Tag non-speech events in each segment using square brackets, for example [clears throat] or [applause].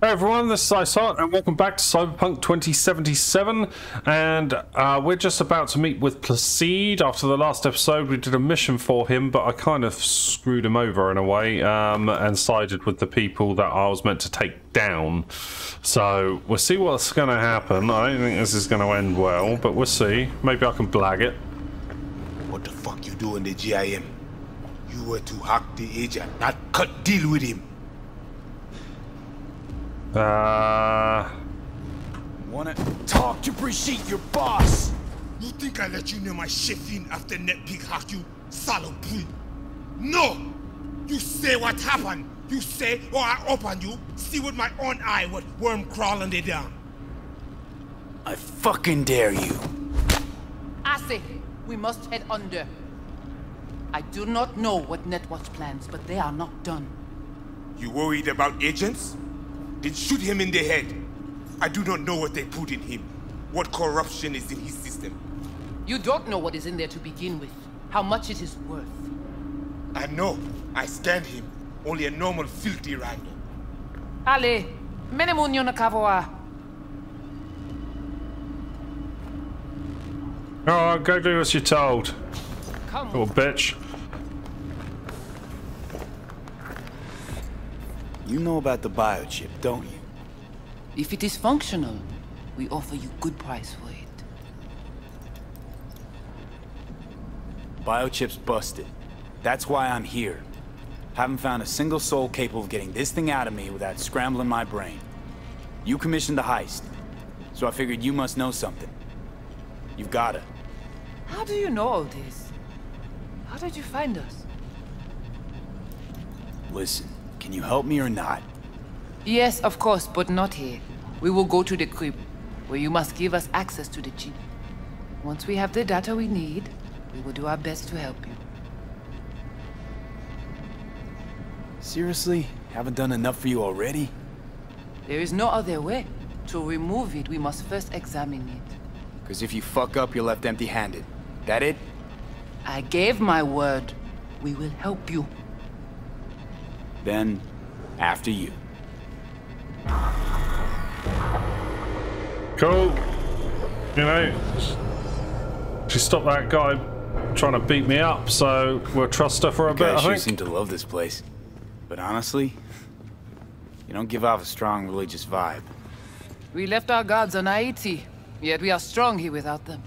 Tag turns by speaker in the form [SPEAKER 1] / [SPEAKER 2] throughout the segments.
[SPEAKER 1] Hey everyone, this is icehot, and welcome back to Cyberpunk 2077. And uh, we're just about to meet with Placide. After the last episode, we did a mission for him, but I kind of screwed him over in a way um, and sided with the people that I was meant to take down. So we'll see what's going to happen. I don't think this is going to end well, but we'll see. Maybe I can blag it.
[SPEAKER 2] What the fuck you doing the GIM? You were to hack the agent, not cut deal with him.
[SPEAKER 1] Uh,
[SPEAKER 3] Wanna talk to appreciate your boss?
[SPEAKER 2] You think I let you know my shit in after Netpig hack you, Salopul? No! You say what happened. You say, or I open you, see with my own eye what worm crawling they down.
[SPEAKER 3] I fucking dare you.
[SPEAKER 4] I say, we must head under. I do not know what Netwatch plans, but they are not done.
[SPEAKER 2] You worried about agents? Then shoot him in the head. I do not know what they put in him. What corruption is in his system.
[SPEAKER 4] You don't know what is in there to begin with. How much it is worth.
[SPEAKER 2] I know. I scanned him. Only a normal filthy rhino.
[SPEAKER 4] Ale, menemunyo na kavoa.
[SPEAKER 1] Oh, go do as you're told,
[SPEAKER 4] Come.
[SPEAKER 1] little bitch.
[SPEAKER 3] You know about the biochip, don't you?
[SPEAKER 4] If it is functional, we offer you good price for it.
[SPEAKER 3] Biochip's busted. That's why I'm here. Haven't found a single soul capable of getting this thing out of me without scrambling my brain. You commissioned the heist, so I figured you must know something. You've gotta.
[SPEAKER 4] How do you know all this? How did you find us?
[SPEAKER 3] Listen, can you help me or not?
[SPEAKER 4] Yes, of course, but not here. We will go to the crib, where you must give us access to the chip. Once we have the data we need, we will do our best to help you.
[SPEAKER 3] Seriously? Haven't done enough for you already?
[SPEAKER 4] There is no other way. To remove it, we must first examine it.
[SPEAKER 3] Cause if you fuck up, you're left empty-handed. That it?
[SPEAKER 4] I gave my word. We will help you.
[SPEAKER 3] Then, after you.
[SPEAKER 1] Cool. You know, she stopped that guy trying to beat me up, so we'll trust her for a
[SPEAKER 3] You
[SPEAKER 1] bit,
[SPEAKER 3] guys
[SPEAKER 1] I
[SPEAKER 3] sure
[SPEAKER 1] think.
[SPEAKER 3] seem to love this place. But honestly, you don't give off a strong religious vibe.
[SPEAKER 4] We left our gods on Haiti, yet we are strong here without them.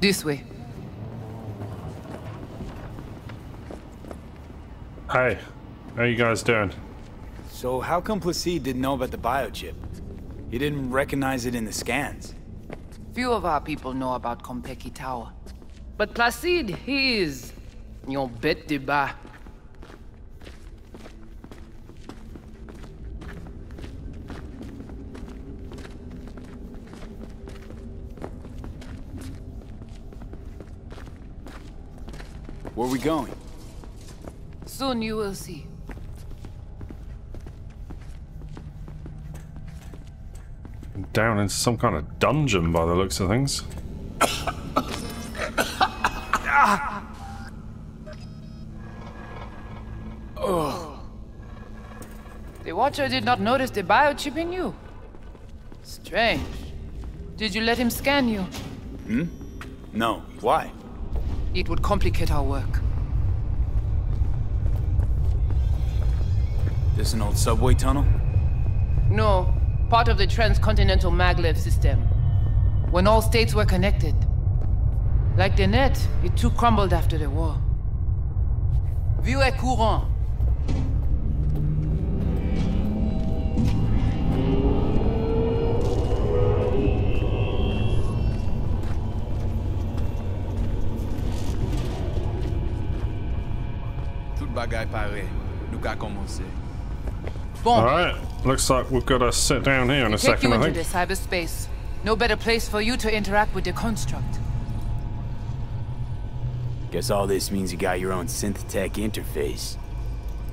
[SPEAKER 4] This way.
[SPEAKER 1] Hey, how you guys doing?
[SPEAKER 3] So how come Placide didn't know about the biochip? He didn't recognize it in the scans.
[SPEAKER 4] Few of our people know about Konpeki Tower. But Placide, he is... Your bête de bas.
[SPEAKER 3] Where we going?
[SPEAKER 4] Soon you will see.
[SPEAKER 1] Down into some kind of dungeon by the looks of things. [coughs]
[SPEAKER 4] The Watcher did not notice the biochip in you. Strange. Did you let him scan you? Hmm?
[SPEAKER 3] No. Why?
[SPEAKER 4] It would complicate our work.
[SPEAKER 3] This an old subway tunnel?
[SPEAKER 4] No, part of the transcontinental maglev system. When all states were connected. Like the net, it too crumbled after the war. Vieux courant.
[SPEAKER 5] Tout bagay pare. Nou ka komanse.
[SPEAKER 4] Bon,
[SPEAKER 1] Alright, looks like we've got to sit down here in a
[SPEAKER 4] take
[SPEAKER 1] second,
[SPEAKER 4] you
[SPEAKER 1] I
[SPEAKER 4] into
[SPEAKER 1] think.
[SPEAKER 4] the cyberspace. No better place for you to interact with the construct.
[SPEAKER 3] Guess all this means you got your own synth tech interface.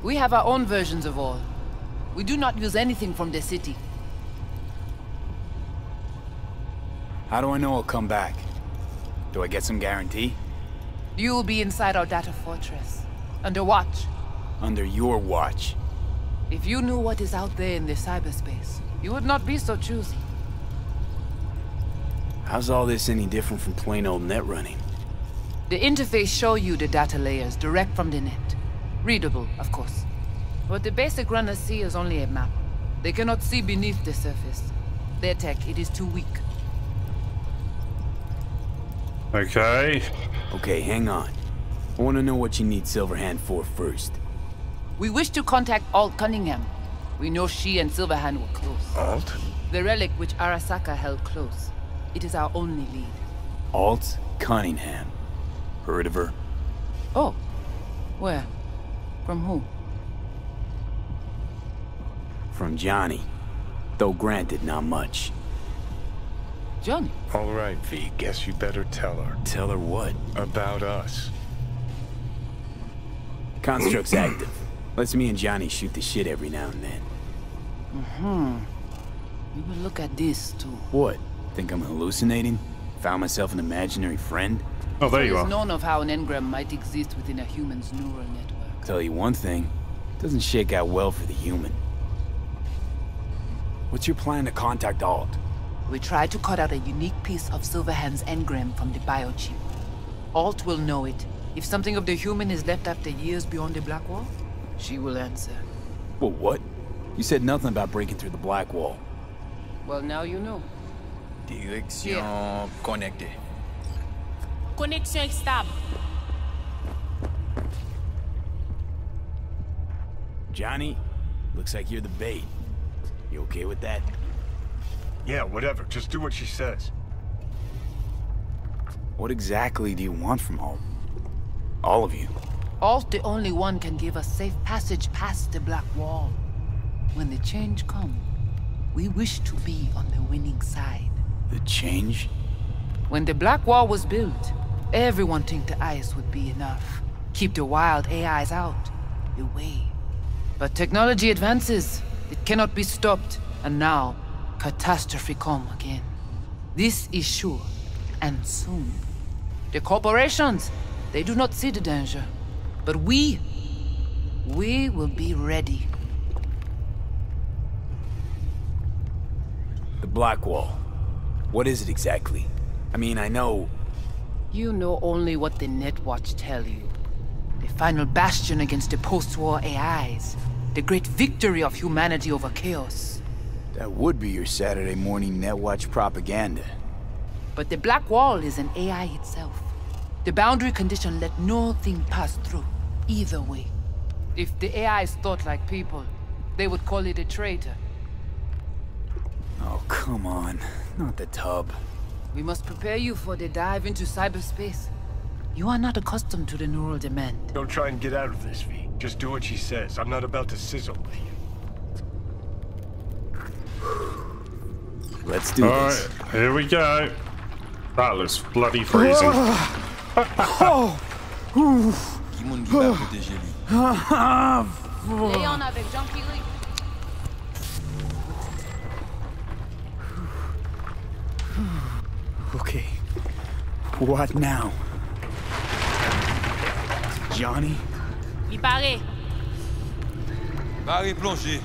[SPEAKER 4] We have our own versions of all. We do not use anything from the city.
[SPEAKER 3] How do I know I'll come back? Do I get some guarantee?
[SPEAKER 4] You will be inside our data fortress, under watch.
[SPEAKER 3] Under your watch.
[SPEAKER 4] If you knew what is out there in the cyberspace, you would not be so choosy.
[SPEAKER 3] How's all this any different from plain old net running?
[SPEAKER 4] The interface show you the data layers direct from the net. Readable, of course. What the basic runners see is only a map. They cannot see beneath the surface. Their tech, it is too weak.
[SPEAKER 1] Okay.
[SPEAKER 3] Okay, hang on. I want to know what you need Silverhand for first.
[SPEAKER 4] We wish to contact Alt Cunningham. We know she and Silverhand were close.
[SPEAKER 6] Alt?
[SPEAKER 4] The relic which Arasaka held close. It is our only lead.
[SPEAKER 3] Alt Cunningham. Heard of her?
[SPEAKER 4] Oh. Where? From who?
[SPEAKER 3] From Johnny. Though granted, not much.
[SPEAKER 4] Johnny.
[SPEAKER 6] All right, V. Guess you better tell her.
[SPEAKER 3] Tell her what?
[SPEAKER 6] About us.
[SPEAKER 3] Construct's active. Lets me and Johnny shoot the shit every now and then.
[SPEAKER 4] Mm hmm. You will look at this, too.
[SPEAKER 3] What? Think I'm hallucinating? Found myself an imaginary friend?
[SPEAKER 1] Oh, there
[SPEAKER 4] It
[SPEAKER 1] you
[SPEAKER 4] is
[SPEAKER 1] are.
[SPEAKER 4] known of how an engram might exist within a human's neural network.
[SPEAKER 3] Tell you one thing, doesn't shake out well for the human. What's your plan to contact Alt?
[SPEAKER 4] We try to cut out a unique piece of Silverhand's engram from the biochip. Alt will know it. If something of the human is left after years beyond the Black Wall, she will answer.
[SPEAKER 3] Well, what? You said nothing about breaking through the Black Wall.
[SPEAKER 4] Well, now you know.
[SPEAKER 5] Direction connected.
[SPEAKER 7] Connexion stable.
[SPEAKER 3] Johnny, looks like you're the bait. You okay with that?
[SPEAKER 6] Yeah, whatever. Just do what she says.
[SPEAKER 3] What exactly do you want from Alt? All of you.
[SPEAKER 4] Alt, the only one, can give us safe passage past the Black Wall. When the change comes, we wish to be on the winning side.
[SPEAKER 3] The change?
[SPEAKER 4] When the Black Wall was built, everyone think the ice would be enough. Keep the wild AIs out, away. But technology advances. It cannot be stopped. And now, catastrophe come again. This is sure, and soon. The corporations, they do not see the danger. But we, we will be ready.
[SPEAKER 3] The Black Wall. What is it exactly? I mean, I know...
[SPEAKER 4] You know only what the Netwatch tell you. The final bastion against the post-war AIs. The great victory of humanity over chaos.
[SPEAKER 3] That would be your Saturday morning Netwatch propaganda.
[SPEAKER 4] But the Black Wall is an AI itself. The boundary condition let nothing pass through, either way. If the AIs thought like people, they would call it a traitor.
[SPEAKER 3] Oh, come on. Not the tub.
[SPEAKER 4] We must prepare you for the dive into cyberspace. You are not accustomed to the neural demand.
[SPEAKER 6] Don't try and get out of this, V. Just do what she says. I'm not about to sizzle with you. [sighs]
[SPEAKER 3] Let's do
[SPEAKER 1] All
[SPEAKER 3] this.
[SPEAKER 1] right, here we go. That looks bloody [sighs] freezing. Oh. [laughs]
[SPEAKER 5] Qui moun qui va protéger lui?
[SPEAKER 7] Ah, ah, Léon avec Junkie Lee.
[SPEAKER 3] Okay. What now? Johnny?
[SPEAKER 7] Il paraît.
[SPEAKER 5] Barré plongé.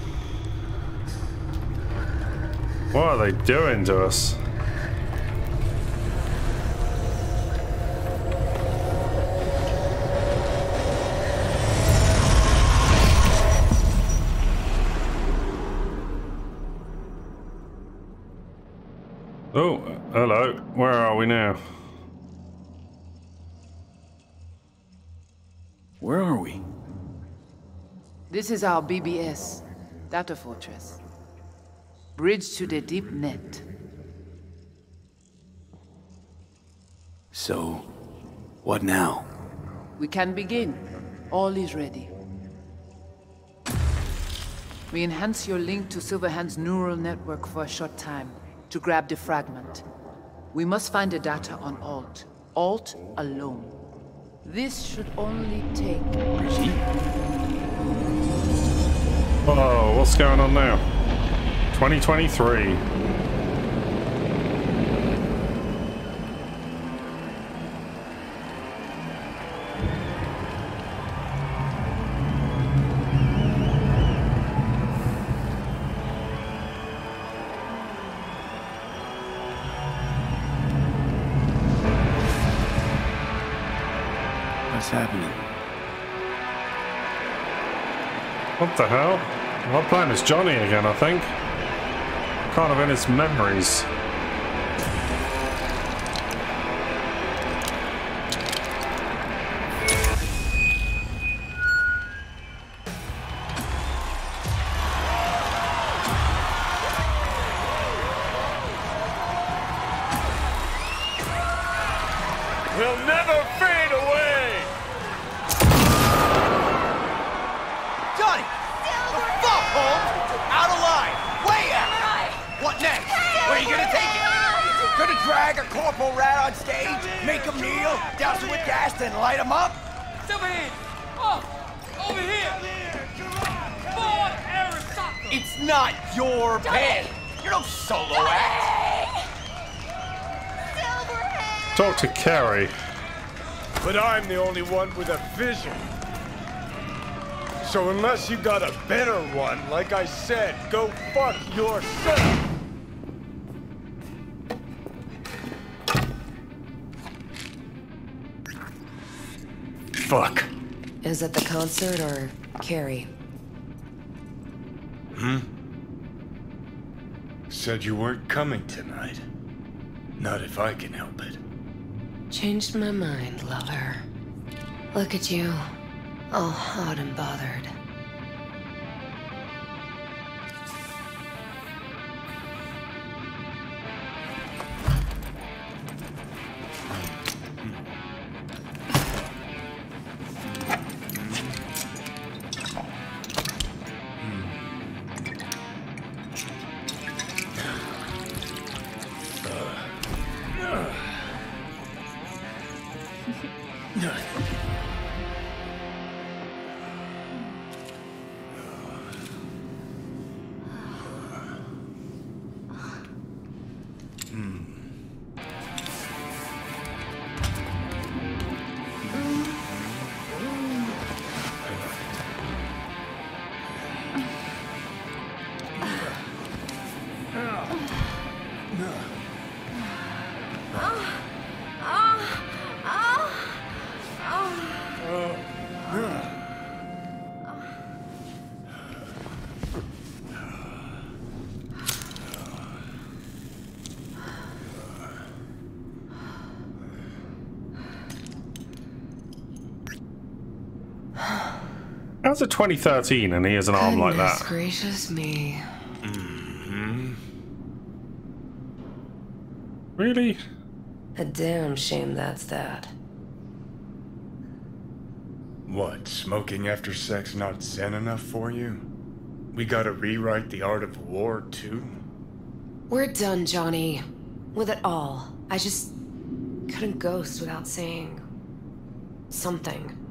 [SPEAKER 1] What are they doing to us? Oh, hello. Where are we now?
[SPEAKER 3] Where are we?
[SPEAKER 4] This is our BBS, Data Fortress. Bridge to the deep net.
[SPEAKER 3] So, what now?
[SPEAKER 4] We can begin. All is ready. We enhance your link to Silverhand's neural network for a short time to grab the fragment. We must find the data on Alt. Alt alone. This should only take...
[SPEAKER 1] Oh, what's going on now? 2023. What the hell? I'm playing as Johnny again, I think. Kind of in his memories.
[SPEAKER 8] Gonna drag a corporal rat on stage, make him kneel, douse him with gas, then light him up?
[SPEAKER 9] Oh, over here! Ford Aristotle!
[SPEAKER 8] It's not your band! You're no solo act!
[SPEAKER 1] Talk to Kerry.
[SPEAKER 6] But I'm the only one with a vision. So unless you got a better one, like I said, go fuck yourself!
[SPEAKER 10] Is it the concert or Kerry? Hmm?
[SPEAKER 6] Said you weren't coming tonight. Not if I can help it.
[SPEAKER 10] Changed my mind, lover. Look at you, all hot and bothered.
[SPEAKER 1] How's it 2013 and he has an arm like that?
[SPEAKER 10] gracious me. Mm-hmm.
[SPEAKER 1] Really?
[SPEAKER 10] A damn shame that's that.
[SPEAKER 6] What, smoking after sex not zen enough for you? We gotta rewrite the art of war, too?
[SPEAKER 10] We're done, Johnny. With it all. I just couldn't ghost without saying something.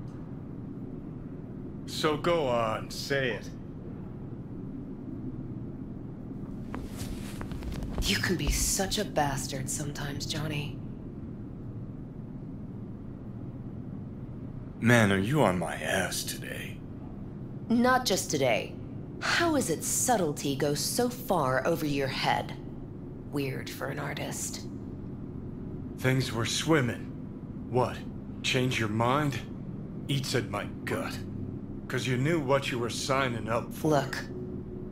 [SPEAKER 6] So go on, say it.
[SPEAKER 10] You can be such a bastard sometimes, Johnny.
[SPEAKER 6] Man, are you on my ass today?
[SPEAKER 10] Not just today. How is it subtlety goes so far over your head? Weird for an artist.
[SPEAKER 6] Things were swimming. What? Change your mind? Eats at my gut. Cause you knew what you were signing up for.
[SPEAKER 10] Look,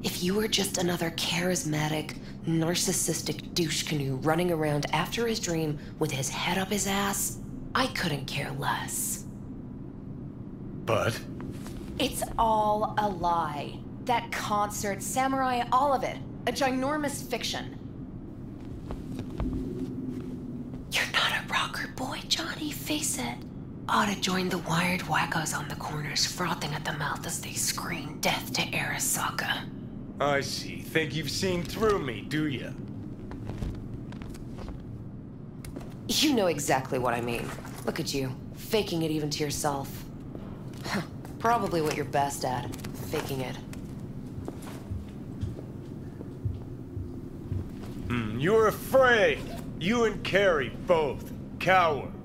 [SPEAKER 10] if you were just another charismatic, narcissistic douche canoe running around after his dream with his head up his ass, I couldn't care less.
[SPEAKER 6] But
[SPEAKER 10] It's all a lie. That concert, Samurai, all of it. A ginormous fiction. You're not a rocker boy, Johnny, face it. Otta joined the wired wackos on the corners, frothing at the mouth as they screamed death to Arasaka.
[SPEAKER 6] I see. Think you've seen through me, do you?
[SPEAKER 10] You know exactly what I mean. Look at you, faking it even to yourself. Probably what you're best at, faking it.
[SPEAKER 6] Mm, you're afraid! You and Kerry both. Cowards.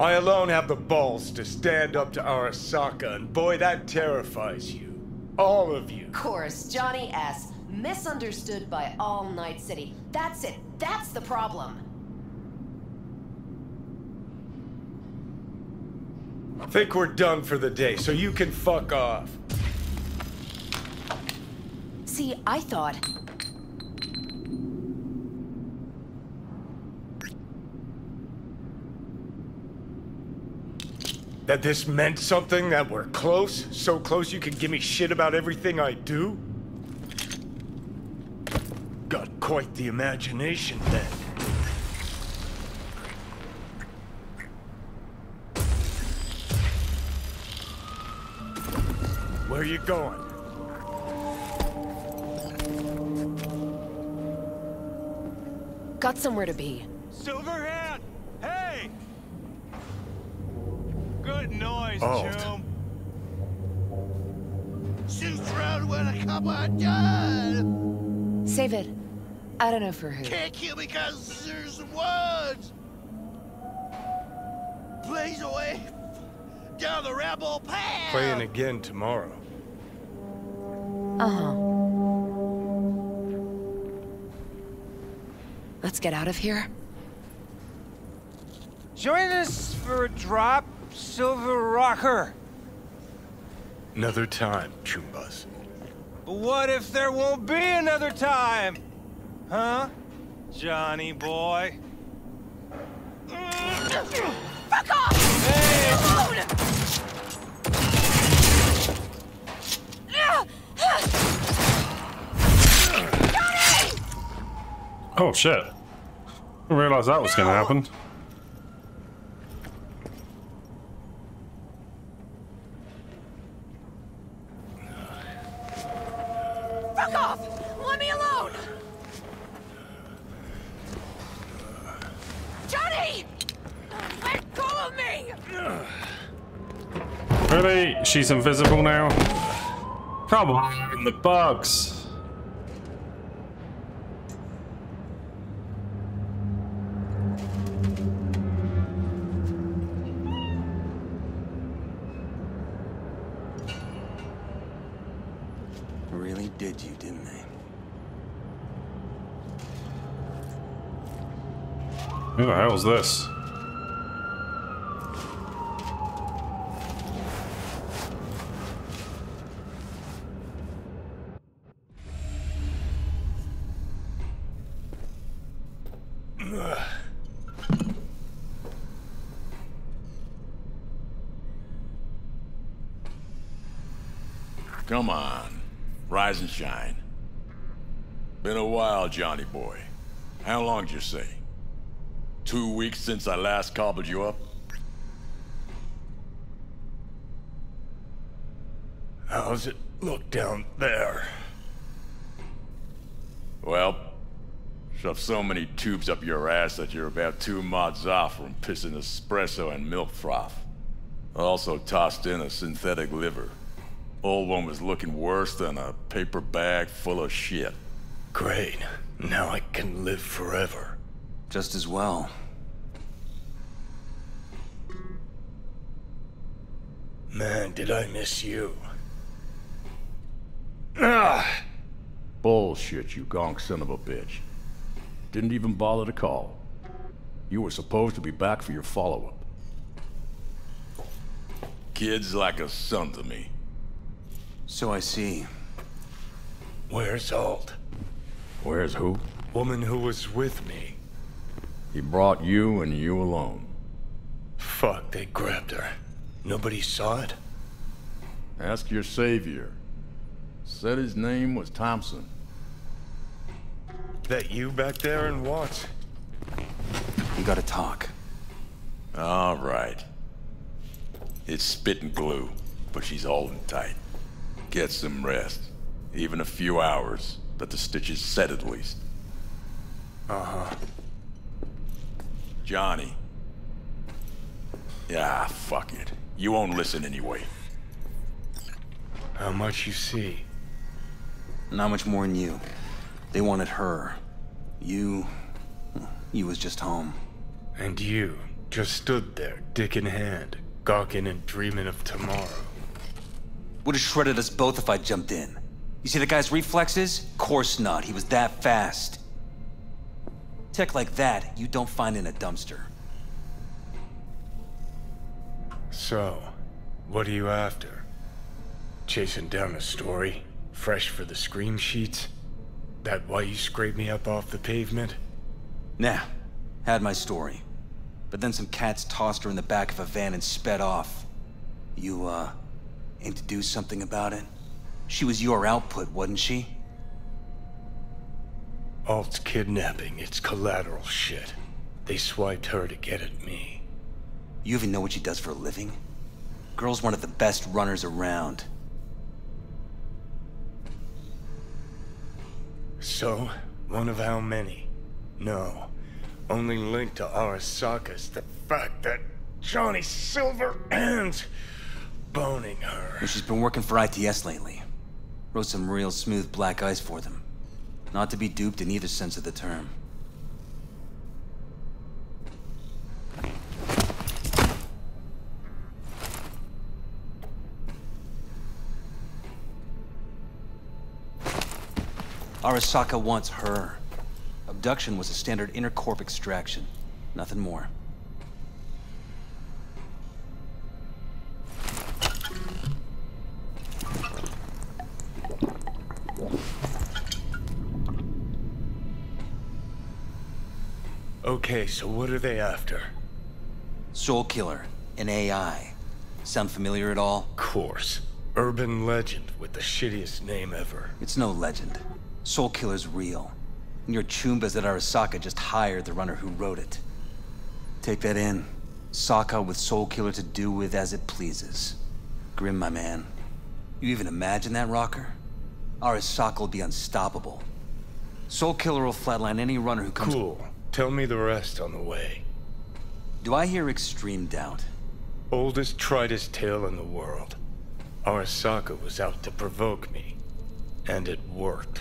[SPEAKER 6] I alone have the balls to stand up to Arasaka, and boy, that terrifies you. All of you.
[SPEAKER 10] Of course, Johnny S. Misunderstood by all Night City. That's it. That's the problem.
[SPEAKER 6] Think we're done for the day, so you can fuck off.
[SPEAKER 10] See, I thought...
[SPEAKER 6] That this meant something, that we're close? So close you can give me shit about everything I do? Got quite the imagination then. Where you going?
[SPEAKER 10] Got somewhere to be.
[SPEAKER 8] Silverhand!
[SPEAKER 11] Undone.
[SPEAKER 10] Save it. I don't know for who.
[SPEAKER 11] Can't kill me cause there's some words. Blaze away down the rebel path.
[SPEAKER 6] Playing again tomorrow.
[SPEAKER 10] Uh-huh. Let's get out of here.
[SPEAKER 8] Join us for a drop, Silver Rocker.
[SPEAKER 6] Another time, Choombas.
[SPEAKER 8] But what if there won't be another time? Huh? Johnny boy?
[SPEAKER 7] Fuck off!
[SPEAKER 8] Hey! Alone!
[SPEAKER 1] Oh shit. I realised that was gonna happen.
[SPEAKER 7] Fuck off! Let me alone! Johnny! Let go of me!
[SPEAKER 1] Really? She's invisible now? Come on, the bugs.
[SPEAKER 5] Really did you, didn't they?
[SPEAKER 1] Who the hell's this?
[SPEAKER 12] Come on. Rise and shine. Been a while, Johnny boy. How long did you say? Two weeks since I last cobbled you up?
[SPEAKER 6] How's it look down there?
[SPEAKER 12] Well, shoved so many tubes up your ass that you're about two mods off from pissing espresso and milk froth. Also tossed in a synthetic liver. Old one was looking worse than a paper bag full of shit.
[SPEAKER 6] Great. Now I can live forever.
[SPEAKER 5] Just as well.
[SPEAKER 6] Man, did I miss you. Ah!
[SPEAKER 12] Bullshit, you gonk son of a bitch. Didn't even bother to call. You were supposed to be back for your follow-up. Kid's like a son to me.
[SPEAKER 5] So I see.
[SPEAKER 6] Where's Alt?
[SPEAKER 12] Where's who?
[SPEAKER 6] Woman who was with me.
[SPEAKER 12] He brought you and you alone.
[SPEAKER 6] Fuck, they grabbed her. Nobody saw it?
[SPEAKER 12] Ask your savior. Said his name was Thompson.
[SPEAKER 6] That you back there in Watts?
[SPEAKER 5] We gotta talk.
[SPEAKER 12] All right. It's spit and glue, but she's holding tight. Get some rest. Even a few hours, but the stitches set at least.
[SPEAKER 6] Uh-huh.
[SPEAKER 12] Johnny. Yeah, fuck it. You won't listen anyway.
[SPEAKER 6] How much you see?
[SPEAKER 5] Not much more than you. They wanted her. You... You was just home.
[SPEAKER 6] And you just stood there, dick in hand, gawking and dreaming of tomorrow.
[SPEAKER 5] Would have shredded us both if I jumped in. You see the guy's reflexes? Course not. He was that fast. Tech like that, you don't find in a dumpster.
[SPEAKER 6] So, what are you after? Chasing down a story? Fresh for the scream sheets? That why you scraped me up off the pavement?
[SPEAKER 5] Nah, had my story. But then some cats tossed her in the back of a van and sped off. You, uh, aim to do something about it? She was your output, wasn't she?
[SPEAKER 6] Alt's kidnapping, it's collateral shit. They swiped her to get at me.
[SPEAKER 5] You even know what she does for a living? Girl's one of the best runners around.
[SPEAKER 6] So, one of how many? No. Only linked to Arasaka's the fact that Johnny Silver [clears throat] ends boning her.
[SPEAKER 5] She's been working for ITS lately. Wrote some real smooth black ice for them. Not to be duped in either sense of the term. Arasaka wants her. Abduction was a standard intercorp extraction. Nothing more.
[SPEAKER 6] Okay, so what are they after?
[SPEAKER 5] Soul Killer, an AI. Sound familiar at all?
[SPEAKER 6] Course. Urban legend with the shittiest name ever.
[SPEAKER 5] It's no legend. Soul Killer's real. And your Choombas at Arasaka just hired the runner who wrote it. Take that in. Sokka with Soul Killer to do with as it pleases. Grim, my man. You even imagine that, Rocker? Arasaka will be unstoppable. Soul Killer will flatline any runner who comes-
[SPEAKER 6] Cool. Tell me the rest on the way.
[SPEAKER 5] Do I hear extreme doubt?
[SPEAKER 6] Oldest, tritest tale in the world. Arasaka was out to provoke me. And it worked.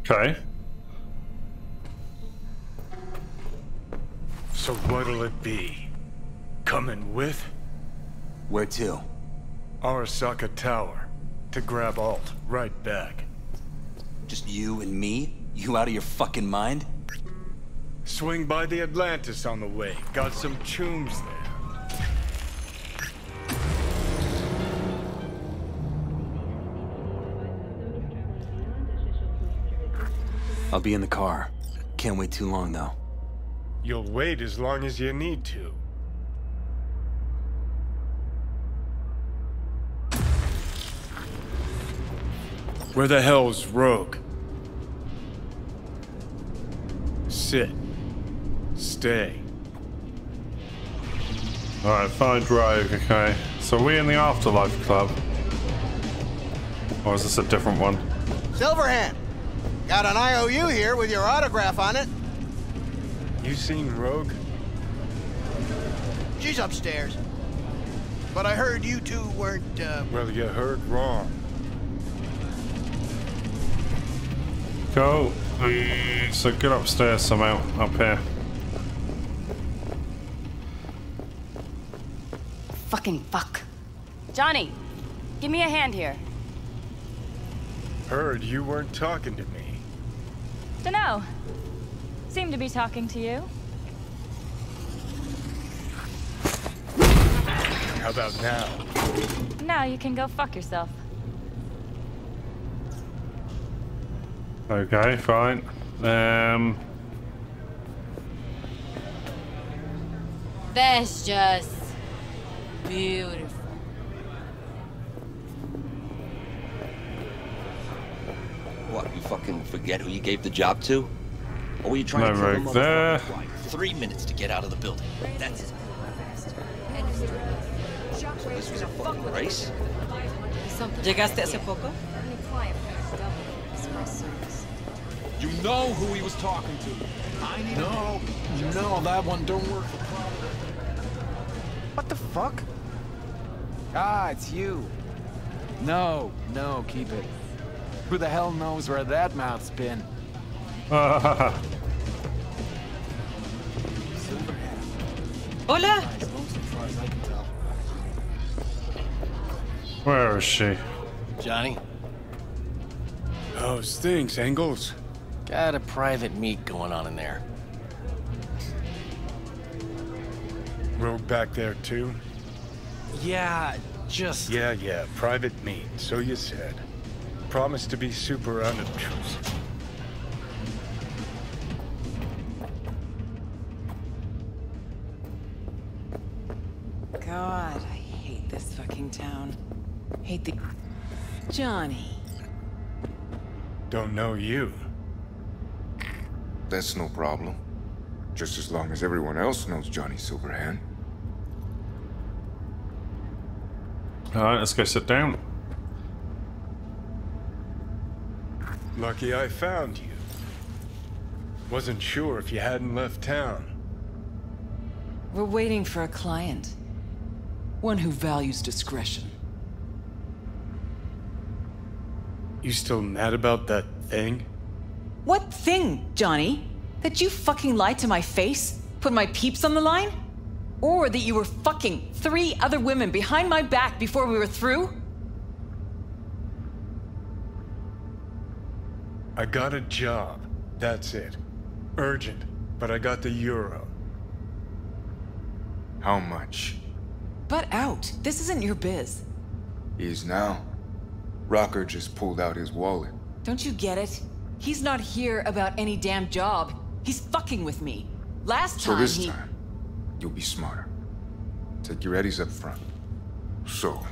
[SPEAKER 1] Okay.
[SPEAKER 6] So what'll it be? Coming with?
[SPEAKER 5] Where to?
[SPEAKER 6] Arasaka Tower. To grab Alt. Right back.
[SPEAKER 5] Just you and me? You out of your fucking mind?
[SPEAKER 6] Swing by the Atlantis on the way. Got some chooms there.
[SPEAKER 5] I'll be in the car. Can't wait too long, though.
[SPEAKER 6] You'll wait as long as you need to. Where the hell's Rogue? Sit. Stay.
[SPEAKER 1] Alright, find Rogue, okay. So we in the Afterlife Club? Or is this a different one?
[SPEAKER 11] Silverhand, got an IOU here with your autograph on it.
[SPEAKER 6] You seen Rogue?
[SPEAKER 11] She's upstairs. But I heard you two weren't, uh...
[SPEAKER 6] Well, you heard wrong.
[SPEAKER 1] Go. Mm, So get upstairs somehow, up here.
[SPEAKER 13] Fucking fuck. Johnny, give me a hand here.
[SPEAKER 6] Heard you weren't talking to me.
[SPEAKER 14] Dunno. Seem to be talking to you.
[SPEAKER 6] How about now?
[SPEAKER 14] Now you can go fuck yourself.
[SPEAKER 1] Okay, fine. Um,
[SPEAKER 15] That's just beautiful.
[SPEAKER 16] What, you fucking forget who you gave the job to? Or were you trying
[SPEAKER 1] No
[SPEAKER 16] to kill the
[SPEAKER 1] right there.
[SPEAKER 16] Three minutes to get out of the building. That's it. So this was a fucking race?
[SPEAKER 15] ¿Llegaste hace poco?
[SPEAKER 17] You know who he was talking to. I need no, no, that one don't work for
[SPEAKER 8] What the fuck? Ah, it's you. No, no, keep it.
[SPEAKER 18] Who the hell knows where that mouth's been? [laughs]
[SPEAKER 19] Hola!
[SPEAKER 1] Where is she?
[SPEAKER 20] Johnny,
[SPEAKER 6] How's things, Engels?
[SPEAKER 20] Got a private meet going on in there.
[SPEAKER 6] Rogue back there too?
[SPEAKER 20] Yeah, just.
[SPEAKER 6] Yeah, yeah, private meet, so you said. Promise to be super unobtrusive.
[SPEAKER 15] God, I hate this fucking town. Hate the. Johnny.
[SPEAKER 6] Don't know you.
[SPEAKER 21] That's no problem. Just as long as everyone else knows Johnny Silverhand.
[SPEAKER 1] Alright, let's go sit down.
[SPEAKER 6] Lucky I found you. Wasn't sure if you hadn't left town.
[SPEAKER 15] We're waiting for a client. One who values discretion.
[SPEAKER 6] You still mad about that thing?
[SPEAKER 15] What thing, Johnny? That you fucking lied to my face? Put my peeps on the line? Or that you were fucking three other women behind my back before we were through?
[SPEAKER 6] I got a job. That's it. Urgent, but I got the euro.
[SPEAKER 21] How much?
[SPEAKER 15] Butt out. This isn't your biz.
[SPEAKER 21] Is now. Rocker just pulled out his wallet.
[SPEAKER 15] Don't you get it? He's not here about any damn job. He's fucking with me. Last time.
[SPEAKER 21] So
[SPEAKER 15] time
[SPEAKER 21] this
[SPEAKER 15] he...
[SPEAKER 21] time, you'll be smarter. Take your eddies up front. So,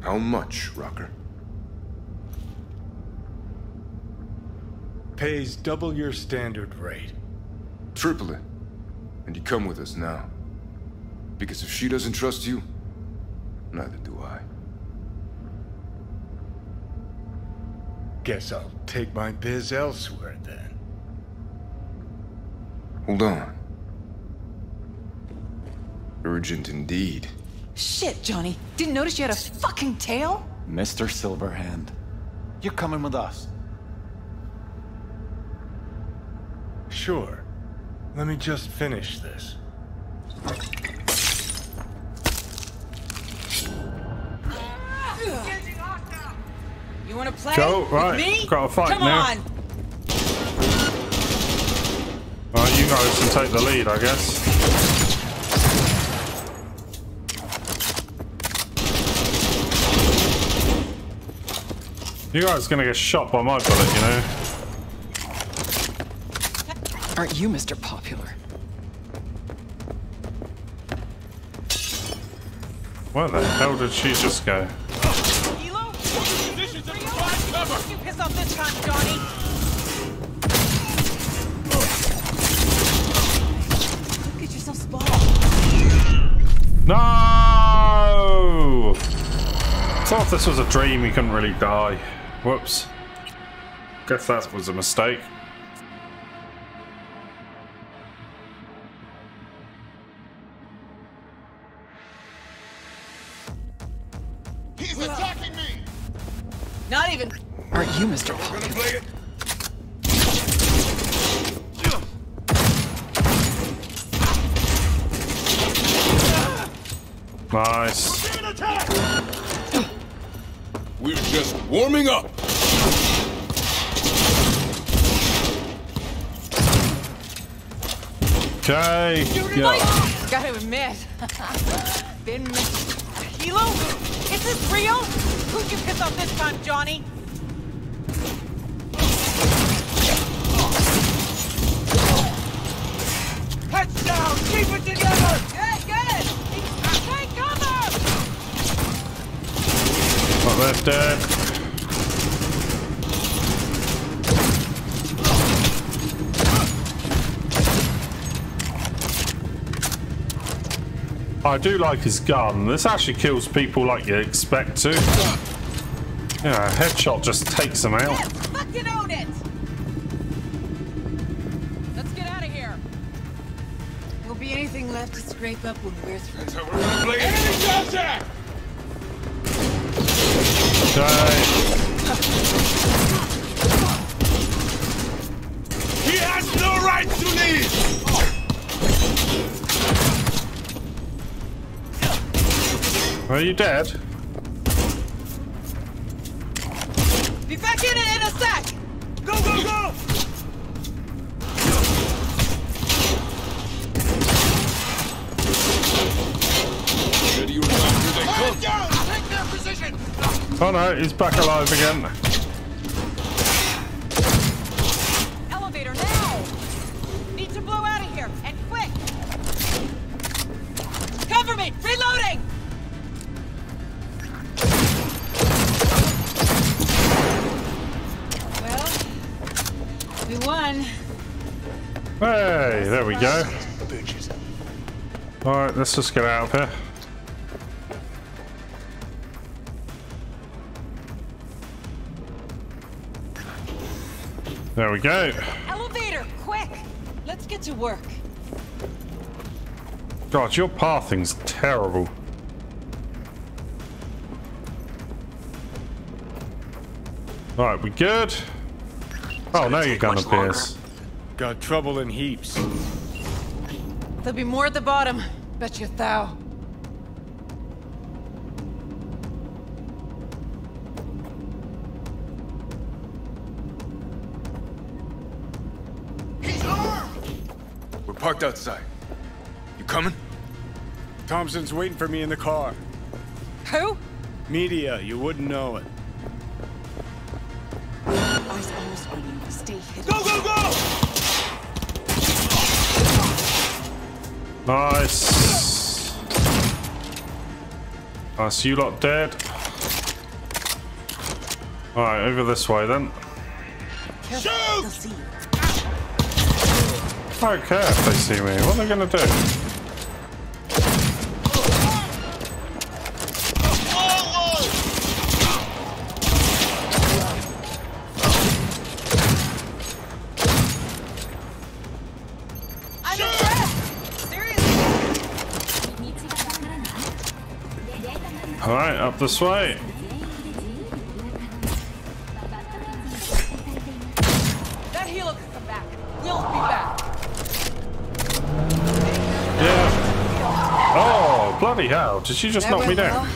[SPEAKER 21] how much, Rocker?
[SPEAKER 6] Pays double your standard rate.
[SPEAKER 21] Triple it. And you come with us now. Because if she doesn't trust you, neither do I.
[SPEAKER 6] Guess I'll take my biz elsewhere then.
[SPEAKER 21] Hold on. Urgent indeed.
[SPEAKER 15] Shit, Johnny. Didn't notice you had a fucking tail?
[SPEAKER 18] Mr. Silverhand, you're coming with us.
[SPEAKER 6] Sure. Let me just finish this.
[SPEAKER 19] You wanna play?
[SPEAKER 1] Go,
[SPEAKER 19] with
[SPEAKER 1] right,
[SPEAKER 19] me?
[SPEAKER 1] got a fight
[SPEAKER 19] Come
[SPEAKER 1] now.
[SPEAKER 19] on!
[SPEAKER 1] Alright, you guys can take the lead, I guess. You guys are gonna get shot by my bullet, you know?
[SPEAKER 15] Aren't you Mr. Popular?
[SPEAKER 1] Where the hell did she just go?
[SPEAKER 19] You piss off this Johnny!
[SPEAKER 15] Yourself.
[SPEAKER 1] No! Thought this was a dream, he couldn't really die. Whoops. Guess that was a mistake.
[SPEAKER 15] You Mr. Popular?
[SPEAKER 17] Gonna play it?
[SPEAKER 1] Nice.
[SPEAKER 22] We're just warming up.
[SPEAKER 1] Okay. Yeah.
[SPEAKER 19] Gotta admit. [laughs] Been missed. Hilo? Is this real? Who'd you piss off this time, Johnny?
[SPEAKER 1] Dead. I do like his gun. This actually kills people like you expect to. Yeah, a headshot just takes them out.
[SPEAKER 19] Fucking own it! Let's get out of here.
[SPEAKER 15] Won't be anything left to scrape up when we're through.
[SPEAKER 17] That's how he has no right to
[SPEAKER 1] leave! Are you dead?
[SPEAKER 15] Be back in it in a sec!
[SPEAKER 1] Oh no, he's back alive again.
[SPEAKER 15] Elevator now! Need to blow out of here, and quick! Cover me! Reloading! Well, we won.
[SPEAKER 1] Hey, there we go. Alright, let's just get out of here. There we go.
[SPEAKER 15] Elevator, quick! Let's get to work.
[SPEAKER 1] God, your pathing's terrible. Alright, we good? Oh, now your gun appears.
[SPEAKER 6] Got trouble in heaps.
[SPEAKER 15] There'll be more at the bottom. Bet you thou.
[SPEAKER 21] Parked outside. You coming?
[SPEAKER 6] Thompson's waiting for me in the car.
[SPEAKER 15] Who?
[SPEAKER 6] Media, you wouldn't know it.
[SPEAKER 15] Eyes almost on you. Stay hidden.
[SPEAKER 8] Go, go, go!
[SPEAKER 1] Nice. Nice, you lot dead. Alright, over this way then.
[SPEAKER 8] Shoot!
[SPEAKER 1] I don't care if they see me. What are they gonna do?
[SPEAKER 15] I'm impressed! Seriously!
[SPEAKER 1] Alright, up this way. Did she just
[SPEAKER 15] That
[SPEAKER 1] knock me down?
[SPEAKER 15] well.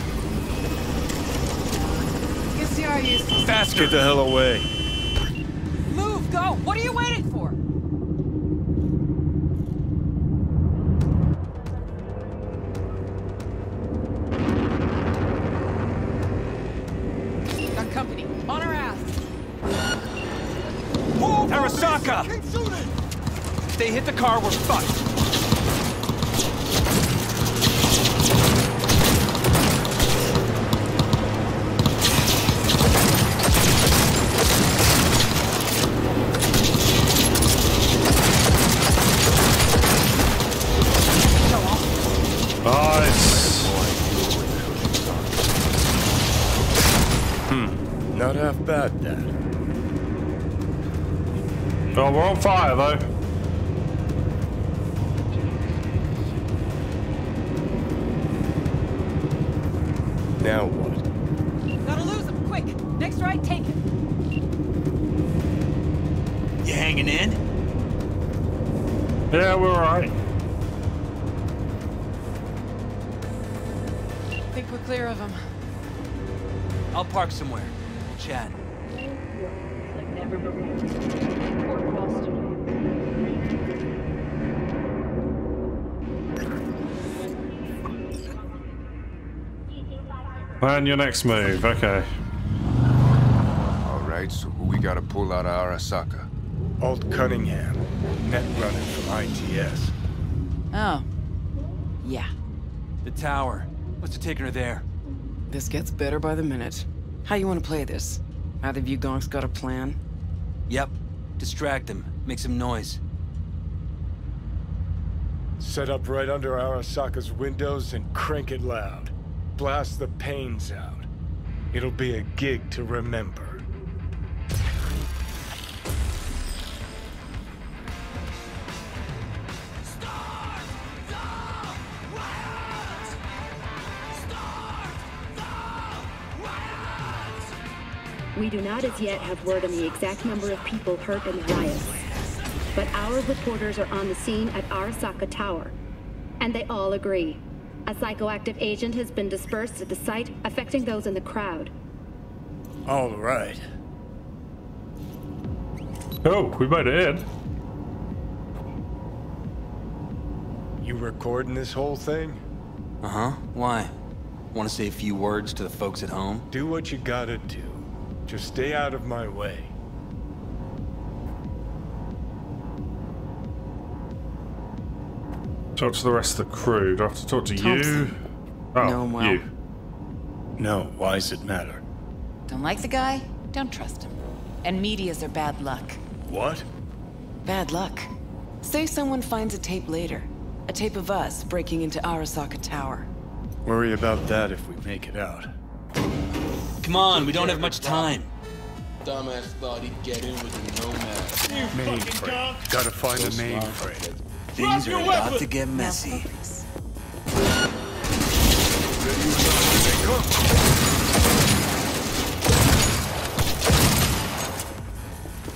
[SPEAKER 15] Guess you are used.
[SPEAKER 6] Fast, get the hell away.
[SPEAKER 15] Move, go! What are you waiting for? Got company. On our ass.
[SPEAKER 8] Arasaka! Keep shooting! If they hit the car, we're fucked.
[SPEAKER 6] Half bad, Dad.
[SPEAKER 1] Oh, we're on fire though. Plan your next move. Okay.
[SPEAKER 21] All right, so we gotta pull out of Arasaka?
[SPEAKER 6] Alt Cunningham. Net running from ITS.
[SPEAKER 4] Oh. Yeah.
[SPEAKER 8] The tower. What's have taken her there.
[SPEAKER 4] This gets better by the minute. How you want to play this? Either of you gonks got a plan?
[SPEAKER 8] Yep. Distract them. Make some noise.
[SPEAKER 6] Set up right under Arasaka's windows and crank it loud. Blast the panes out. It'll be a gig to remember.
[SPEAKER 23] We do not as yet have word on the exact number of people hurt in the riots. But our reporters are on the scene at Arasaka Tower, and they all agree. A psychoactive agent has been dispersed at the site, affecting those in the crowd.
[SPEAKER 6] All right.
[SPEAKER 1] Oh, we made it in.
[SPEAKER 6] You recording this whole thing?
[SPEAKER 5] Uh-huh. Why? Want to say a few words to the folks at home?
[SPEAKER 6] Do what you gotta do. Just stay out of my way.
[SPEAKER 1] Talk to the rest of the crew. Do I have to talk to you? Oh,
[SPEAKER 4] Know him well.
[SPEAKER 1] you.
[SPEAKER 6] No, why does it matter?
[SPEAKER 4] Don't like the guy? Don't trust him. And medias are bad luck.
[SPEAKER 6] What?
[SPEAKER 4] Bad luck. Say someone finds a tape later. A tape of us breaking into Arasaka Tower.
[SPEAKER 6] Worry about that if we make it out.
[SPEAKER 5] Come on, we don't have much time.
[SPEAKER 17] Dumbass thought he'd get in with the nomad.
[SPEAKER 6] Mainframe. Gotta find the mainframe.
[SPEAKER 5] Things are about to get messy.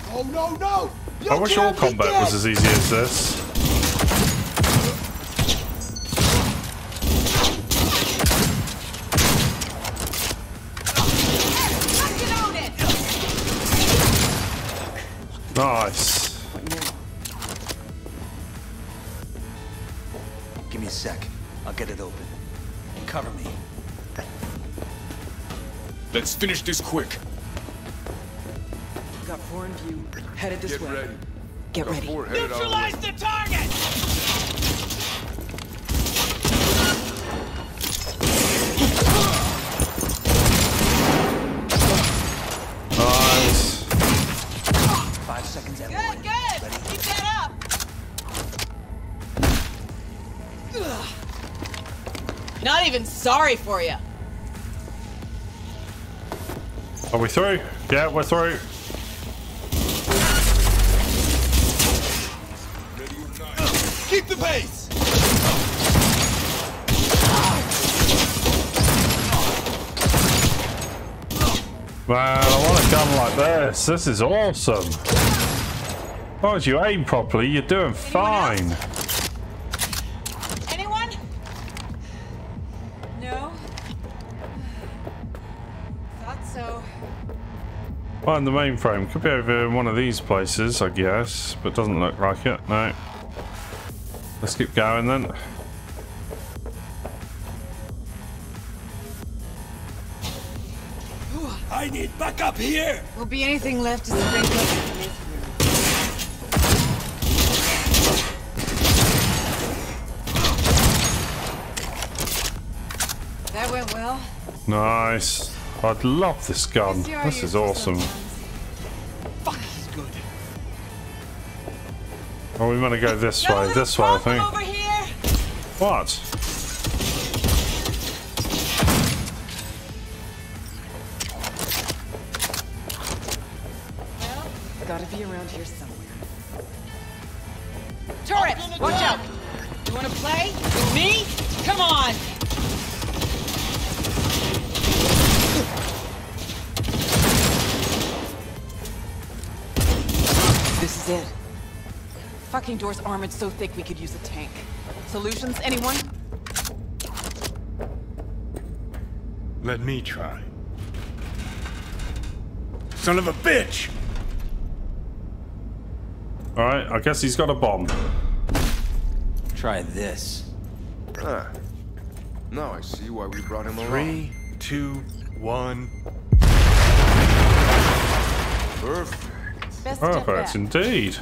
[SPEAKER 17] Oh no, no! You
[SPEAKER 1] I wish all combat
[SPEAKER 17] dead!
[SPEAKER 1] was as easy as this. Nice.
[SPEAKER 17] Let's finish this quick.
[SPEAKER 4] Got four in view. Headed this
[SPEAKER 21] Get
[SPEAKER 4] way.
[SPEAKER 21] ready.
[SPEAKER 4] Get
[SPEAKER 21] Got
[SPEAKER 4] ready.
[SPEAKER 21] four headed our
[SPEAKER 8] the target!
[SPEAKER 1] Nice.
[SPEAKER 5] Five seconds at
[SPEAKER 15] Good, good. Keep that up. Not even sorry for you.
[SPEAKER 1] Are we through? Yeah, we're through.
[SPEAKER 17] Keep the pace!
[SPEAKER 1] Man, I want a gun like this. This is awesome. As long as you aim properly, you're doing fine. Find the mainframe. Could be over in one of these places, I guess, but doesn't look like it. No. Let's keep going then.
[SPEAKER 8] I need backup here!
[SPEAKER 15] Won't be anything left to sprinkle up. That went well.
[SPEAKER 1] Nice. I'd love this gun. This is awesome.
[SPEAKER 8] Fuck, he's good.
[SPEAKER 1] Oh, we want to go this way. This way, I think. What?
[SPEAKER 4] Door's armored so thick we could use a tank. Solutions, anyone?
[SPEAKER 6] Let me try. Son of a bitch!
[SPEAKER 1] Alright, I guess he's got a bomb.
[SPEAKER 5] Try this.
[SPEAKER 21] Ah. Now I see why we brought him along.
[SPEAKER 6] Three, two, one.
[SPEAKER 21] Perfect.
[SPEAKER 4] Best step
[SPEAKER 1] Perfect,
[SPEAKER 4] back.
[SPEAKER 1] indeed.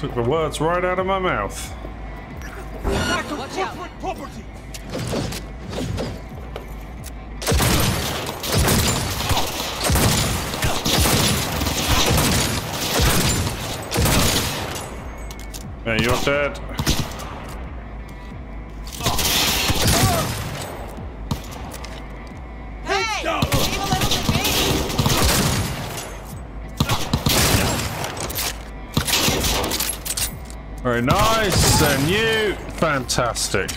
[SPEAKER 1] Took the words right out of my mouth.
[SPEAKER 15] Out.
[SPEAKER 8] property!
[SPEAKER 1] You're dead. Very nice, and you, fantastic.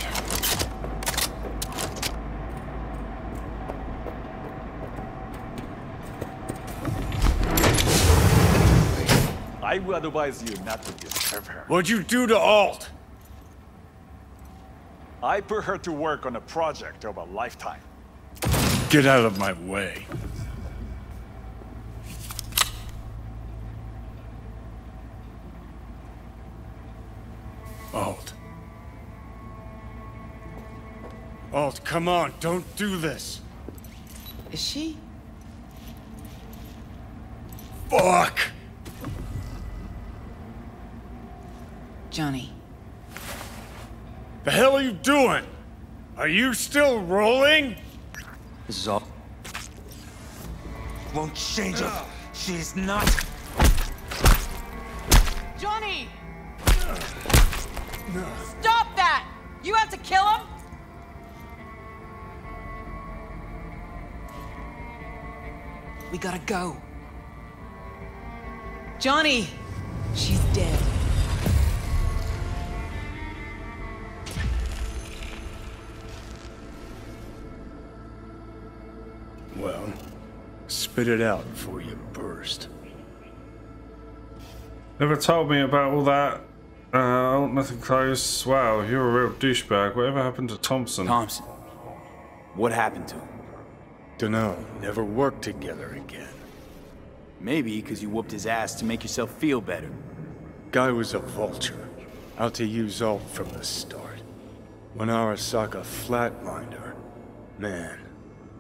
[SPEAKER 24] I would advise you not to disturb her.
[SPEAKER 6] What'd you do to Alt?
[SPEAKER 24] I put her to work on a project of a lifetime.
[SPEAKER 6] Get out of my way. Alt, come on, don't do this.
[SPEAKER 15] Is she?
[SPEAKER 6] Fuck!
[SPEAKER 15] Johnny.
[SPEAKER 6] The hell are you doing? Are you still rolling?
[SPEAKER 5] This is all.
[SPEAKER 3] Won't change her. She's not.
[SPEAKER 15] Johnny! Stop that! You have to kill him? We gotta go. Johnny! She's dead.
[SPEAKER 6] Well, spit it out before you burst.
[SPEAKER 1] Never told me about all that. Uh, oh, nothing close. Wow, you're a real douchebag. Whatever happened to Thompson?
[SPEAKER 3] Thompson. What happened to him?
[SPEAKER 6] Dunno. Never worked together again.
[SPEAKER 3] Maybe because you whooped his ass to make yourself feel better.
[SPEAKER 6] Guy was a vulture. Out to use Alt from the start. When Arasaka flatlined her, man,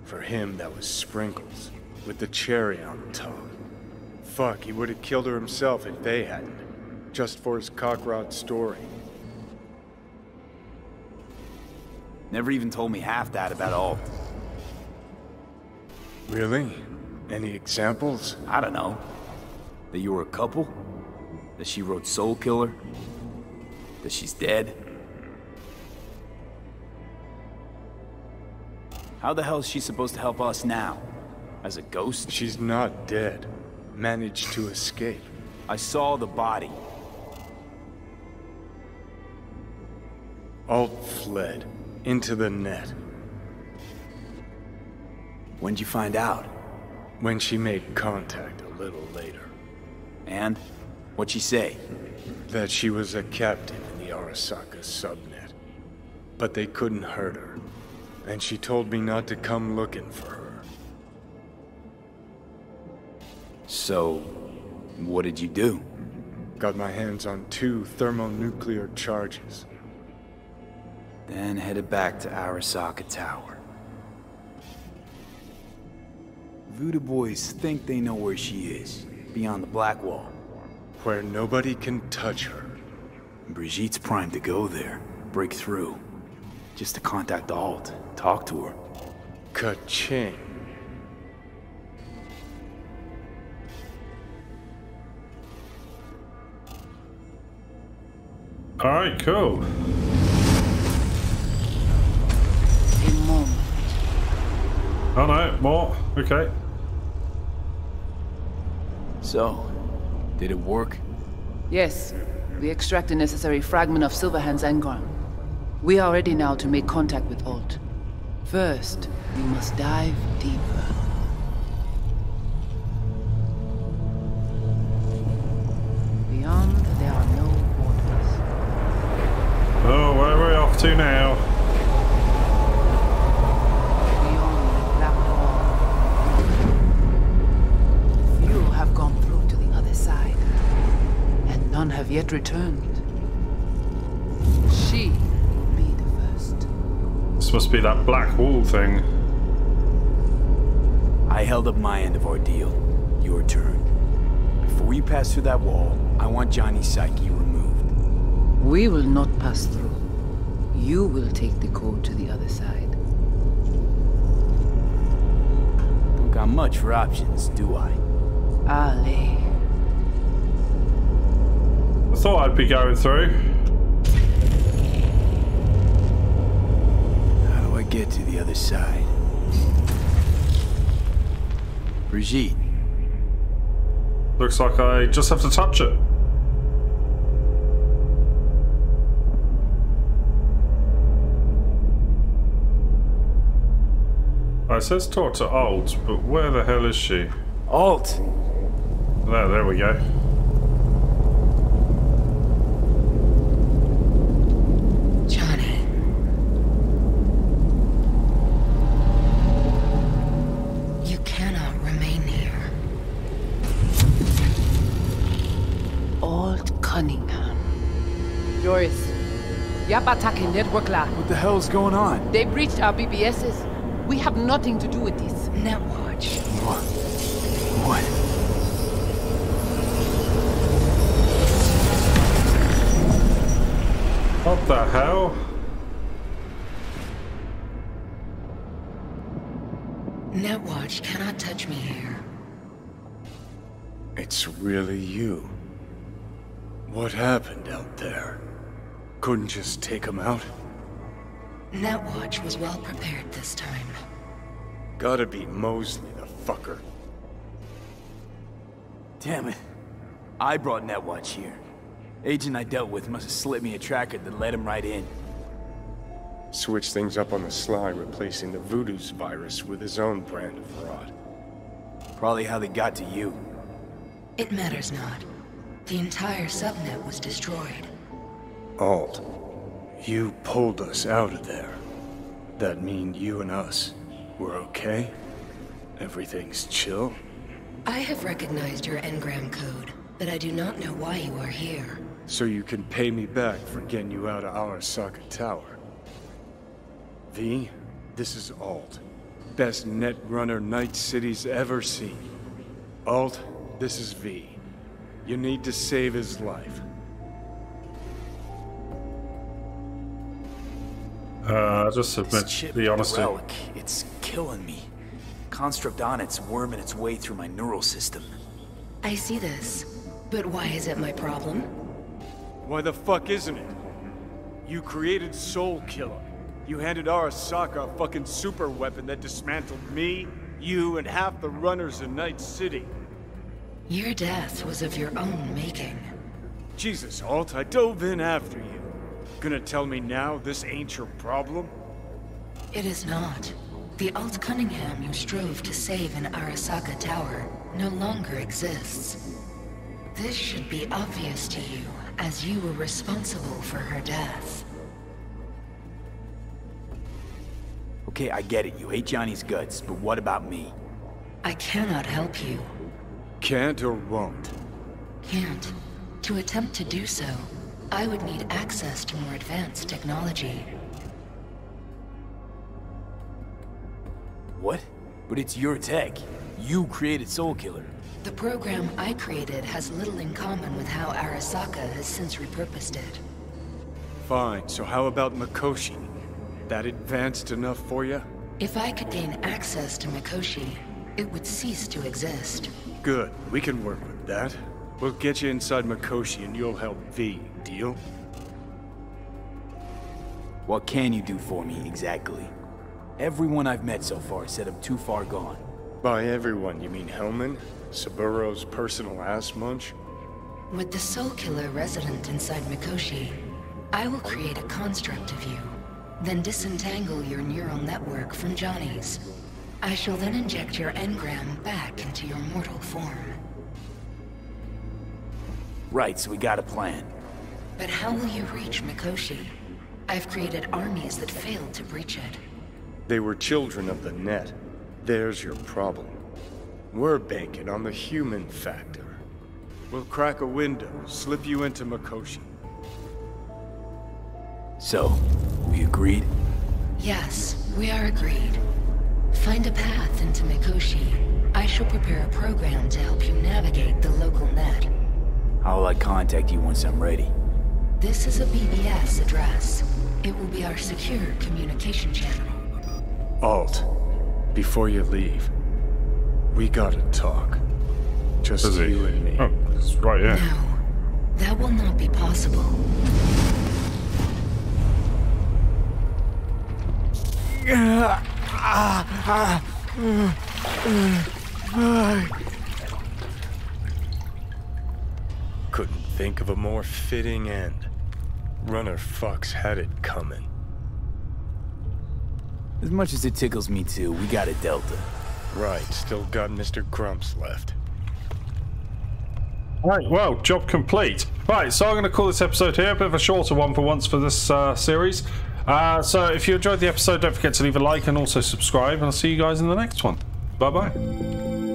[SPEAKER 6] for him that was sprinkles, with the cherry on top. Fuck, he would have killed her himself if they hadn't. Just for his cockrod story.
[SPEAKER 3] Never even told me half that about Alt.
[SPEAKER 6] Really? Any examples?
[SPEAKER 3] I don't know. That you were a couple? That she wrote Soul Killer? That she's dead? How the hell is she supposed to help us now? As a ghost?
[SPEAKER 6] She's not dead. Managed to escape.
[SPEAKER 3] I saw the body.
[SPEAKER 6] Alt fled. Into the net.
[SPEAKER 3] When'd you find out?
[SPEAKER 6] When she made contact a little later.
[SPEAKER 3] And? What'd she say?
[SPEAKER 6] That she was a captain in the Arasaka subnet. But they couldn't hurt her. And she told me not to come looking for her.
[SPEAKER 3] So, what did you do?
[SPEAKER 6] Got my hands on two thermonuclear charges.
[SPEAKER 3] Then headed back to Arasaka Tower. Voodoo boys think they know where she is, beyond the Black Wall.
[SPEAKER 6] Where nobody can touch her.
[SPEAKER 3] Brigitte's primed to go there, break through. Just to contact Alt, talk to her.
[SPEAKER 6] Ka-ching.
[SPEAKER 1] Alright, cool.
[SPEAKER 4] A moment.
[SPEAKER 1] Oh no, more? Okay.
[SPEAKER 3] So, did it work?
[SPEAKER 4] Yes. We extract the necessary fragment of Silverhand's engram. We are ready now to make contact with Alt. First, we must dive deeper. Beyond, there are no borders.
[SPEAKER 1] Oh, where are we off to now?
[SPEAKER 4] None have yet returned. She will be the first.
[SPEAKER 1] This must be that black wall thing.
[SPEAKER 3] I held up my end of our deal. Your turn. Before you pass through that wall, I want Johnny's psyche removed.
[SPEAKER 4] We will not pass through. You will take the code to the other side.
[SPEAKER 3] Don't got much for options, do I?
[SPEAKER 4] Ali.
[SPEAKER 1] I thought I'd be going through.
[SPEAKER 3] How do I get to the other side? Brigitte,
[SPEAKER 1] Looks like I just have to touch it. It says talk to Alt, but where the hell is she?
[SPEAKER 3] Alt!
[SPEAKER 1] There, there we go.
[SPEAKER 4] Network lab.
[SPEAKER 25] What the hell's going on?
[SPEAKER 4] They breached our BBSs. We have nothing to do with this.
[SPEAKER 10] Netwatch.
[SPEAKER 25] What? What?
[SPEAKER 1] What the hell?
[SPEAKER 10] Netwatch cannot touch me here.
[SPEAKER 6] It's really you. What happened out there? Couldn't just take him out?
[SPEAKER 10] Netwatch was well prepared this time.
[SPEAKER 6] Gotta be Mosier, the fucker.
[SPEAKER 25] Damn it. I brought Netwatch here. Agent I dealt with must have slipped me a tracker that led him right in.
[SPEAKER 6] Switch things up on the sly, replacing the Voodoo's virus with his own brand of fraud.
[SPEAKER 25] Probably how they got to you.
[SPEAKER 10] It matters not. The entire subnet was destroyed.
[SPEAKER 6] Alt, you pulled us out of there. That mean you and us, we're okay? Everything's chill?
[SPEAKER 10] I have recognized your engram code, but I do not know why you are here.
[SPEAKER 6] So you can pay me back for getting you out of our Arasaka Tower. V, this is Alt. Best net runner Night City's ever seen. Alt, this is V. You need to save his life.
[SPEAKER 1] Uh, just submit
[SPEAKER 25] Chip
[SPEAKER 1] the honesty.
[SPEAKER 25] relic, it's killing me. Construct on it's worming its way through my neural system.
[SPEAKER 10] I see this. But why is it my problem?
[SPEAKER 6] Why the fuck isn't it? You created Soul Killer. You handed Arasaka a fucking super weapon that dismantled me, you, and half the runners in Night City.
[SPEAKER 10] Your death was of your own making.
[SPEAKER 6] Jesus, Alt, I dove in after you. Gonna tell me now this ain't your problem?
[SPEAKER 10] It is not. The Alt Cunningham you strove to save in Arasaka Tower no longer exists. This should be obvious to you, as you were responsible for her death.
[SPEAKER 25] Okay, I get it. You hate Johnny's guts, but what about me?
[SPEAKER 10] I cannot help you.
[SPEAKER 6] Can't or won't?
[SPEAKER 10] Can't. To attempt to do so, I would need access to more advanced technology.
[SPEAKER 25] What? But it's your tech. You created Soul Killer.
[SPEAKER 10] The program I created has little in common with how Arasaka has since repurposed it.
[SPEAKER 6] Fine, so how about Mikoshi? That advanced enough for you?
[SPEAKER 10] If I could gain access to Mikoshi, it would cease to exist.
[SPEAKER 6] Good, we can work with that. We'll get you inside Mikoshi and you'll help V, deal?
[SPEAKER 25] What can you do for me, exactly? Everyone I've met so far said I'm too far gone.
[SPEAKER 6] By everyone, you mean Hellman? Saburo's personal ass munch?
[SPEAKER 10] With the Soul Killer resident inside Mikoshi, I will create a construct of you, then disentangle your neural network from Johnny's. I shall then inject your engram back into your mortal form.
[SPEAKER 25] Right, so we got a plan.
[SPEAKER 10] But how will you reach Mikoshi? I've created armies that failed to breach it.
[SPEAKER 6] They were children of the net. There's your problem. We're banking on the human factor. We'll crack a window, slip you into Mikoshi.
[SPEAKER 25] So, we agreed?
[SPEAKER 10] Yes, we are agreed. Find a path into Mikoshi. I shall prepare a program to help you navigate the local net.
[SPEAKER 25] How will I uh, contact you once I'm ready?
[SPEAKER 10] This is a BBS address. It will be our secure communication channel.
[SPEAKER 6] Alt, before you leave, we gotta talk. Just
[SPEAKER 1] Is he?
[SPEAKER 6] you and me.
[SPEAKER 1] Oh, it's right here.
[SPEAKER 10] No, that will not be possible.
[SPEAKER 6] Couldn't [sighs] ah, ah, ah, think of a more fitting end. Runner fucks had it coming.
[SPEAKER 25] As much as it tickles me too, we got a Delta.
[SPEAKER 6] Right, still got Mr. Grumps left.
[SPEAKER 1] Right, well, job complete. Right, so I'm going to call this episode here, a bit of a shorter one for once for this uh, series. Uh, so if you enjoyed the episode, don't forget to leave a like and also subscribe, and I'll see you guys in the next one. Bye bye.